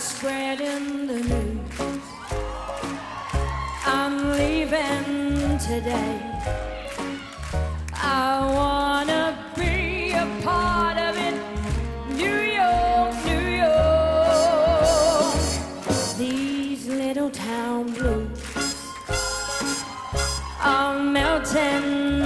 spreading the news. I'm leaving today. I wanna be a part of it. New York, New York. These little town blues are melting.